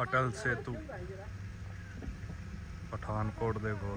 अटल सेतु पठानकोट देखो